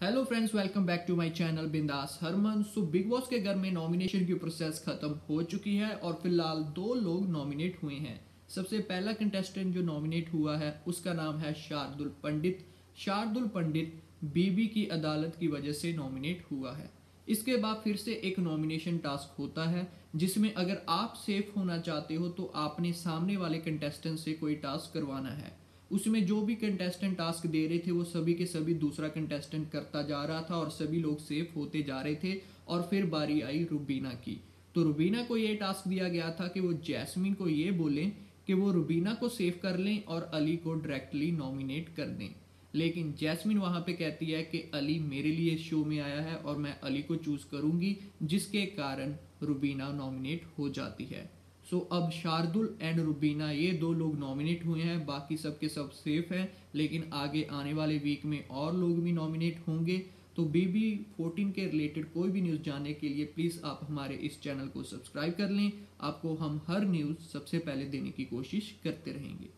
Hello friends welcome back to my channel बिंदास Harman so big boss के घर में नॉमिनेशन की प्रोसेस खत्म हो चुकी है और फ़िलहाल दो लोग नॉमिनेट हुए हैं। सबसे पहला कंटेस्टेंट जो नॉमिनेट हुआ है, उसका नाम है शार्दुल पंडित। शार्दुल पंडित बीबी की अदालत की वजह से नॉमिनेट हुआ है। इसके बाद फिर से एक नॉमिनेशन टास्क होता है, जिसमें अगर आप सेफ़ होना चाहते हो तो आपने सामने वाले कंटेस्टेंट से कोई टास्क करवाना है। उसमें जो भी कंटेस्टेंट टास्क दे रहे थे, वो सभी के सभी दूसरा कंटेस्टेंट करता जा रहा था और सभी लोग सेफ़ होते जा रहे थे और फिर बारी आई रुबीना की। तो रुबीना को ये टास्क दिया गया था कि वो जैस्मिन को ये बोलें कि वो रुबीना को सेव कर लें और अली को डायरेक्टली नॉमिनेट कर दें। लेकिन जैस्मिन वहाँ पे कहती है कि अली मेरे लिए शो में आया है और मैं अली को चूज़ करूँगी, जिसके कारण रुबीना नॉमिनेट हो जाती है। सो so, अब शार्दुल एंड रुबीना ये दो लोग नॉमिनेट हुए हैं बाकी सब के सब सेफ़ हैं लेकिन आगे आने वाले वीक में और लोग भी नॉमिनेट होंगे। तो बीबी 14 के रिलेटेड कोई भी न्यूज़ जानने के लिए प्लीज़ आप हमारे इस चैनल को सब्सक्राइब कर लें। आपको हम हर न्यूज़ सबसे पहले देने की कोशिश करते रहेंगे।